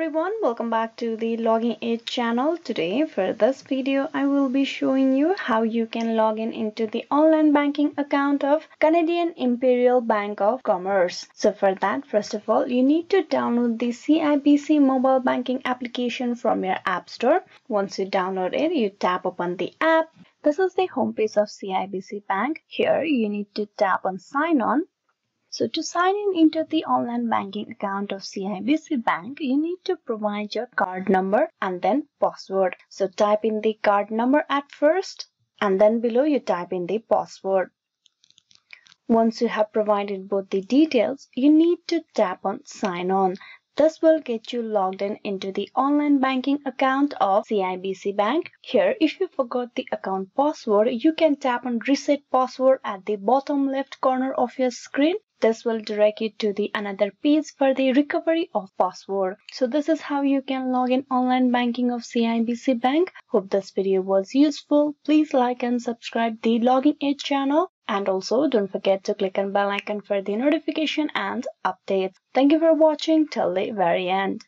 everyone, welcome back to the Login Aid channel. Today for this video, I will be showing you how you can log in into the online banking account of Canadian Imperial Bank of Commerce. So for that, first of all, you need to download the CIBC mobile banking application from your app store. Once you download it, you tap upon the app. This is the homepage of CIBC Bank. Here you need to tap on sign on so to sign in into the online banking account of CIBC Bank, you need to provide your card number and then password. So type in the card number at first and then below you type in the password. Once you have provided both the details, you need to tap on sign on. This will get you logged in into the online banking account of CIBC Bank. Here, if you forgot the account password, you can tap on reset password at the bottom left corner of your screen this will direct you to the another page for the recovery of password. So this is how you can log in online banking of CIBC Bank. Hope this video was useful. Please like and subscribe the Login Aid channel. And also don't forget to click on bell icon for the notification and updates. Thank you for watching till the very end.